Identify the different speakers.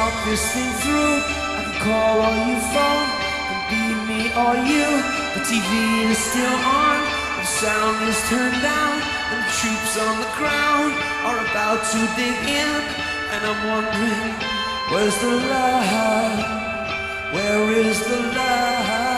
Speaker 1: talk this thing through. I can call all you phone, can be me or you. The TV is still on, the sound is turned down, and the troops on the ground are about to dig in. And I'm wondering, where's the love? Where is the love?